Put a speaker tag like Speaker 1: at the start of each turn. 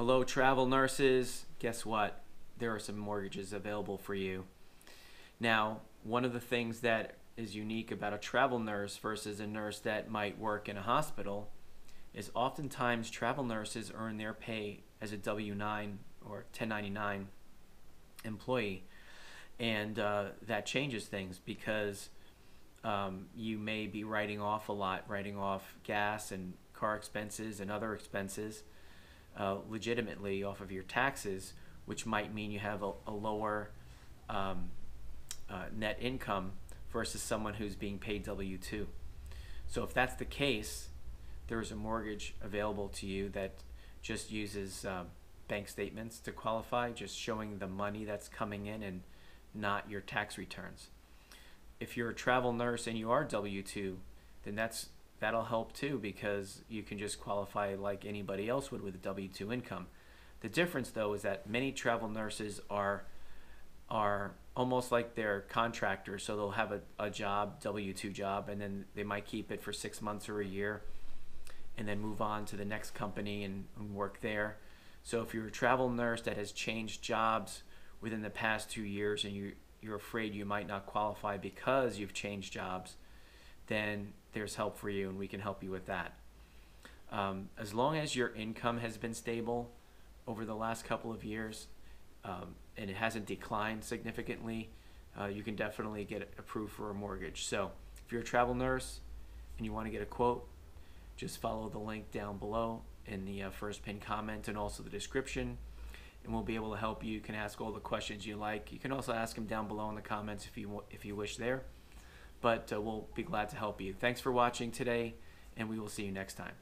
Speaker 1: Hello, travel nurses. Guess what? There are some mortgages available for you. Now, one of the things that is unique about a travel nurse versus a nurse that might work in a hospital is oftentimes travel nurses earn their pay as a W 9 or 1099 employee. And uh, that changes things because um, you may be writing off a lot, writing off gas and car expenses and other expenses uh, legitimately off of your taxes, which might mean you have a, a lower um, uh, net income versus someone who's being paid W 2. So if that's the case, there's a mortgage available to you that just uses uh, bank statements to qualify, just showing the money that's coming in and not your tax returns. If you're a travel nurse and you are W 2, then that's that'll help too because you can just qualify like anybody else would with a W 2 income. The difference though is that many travel nurses are are almost like they're contractors, so they'll have a, a job, W 2 job, and then they might keep it for six months or a year and then move on to the next company and, and work there. So if you're a travel nurse that has changed jobs within the past two years and you, you're afraid you might not qualify because you've changed jobs, then there's help for you and we can help you with that. Um, as long as your income has been stable over the last couple of years um, and it hasn't declined significantly, uh, you can definitely get approved for a mortgage. So if you're a travel nurse and you want to get a quote, just follow the link down below in the uh, first pinned comment and also the description and we'll be able to help you. You can ask all the questions you like. You can also ask them down below in the comments if you if you wish there. But uh, we'll be glad to help you. Thanks for watching today, and we will see you next time.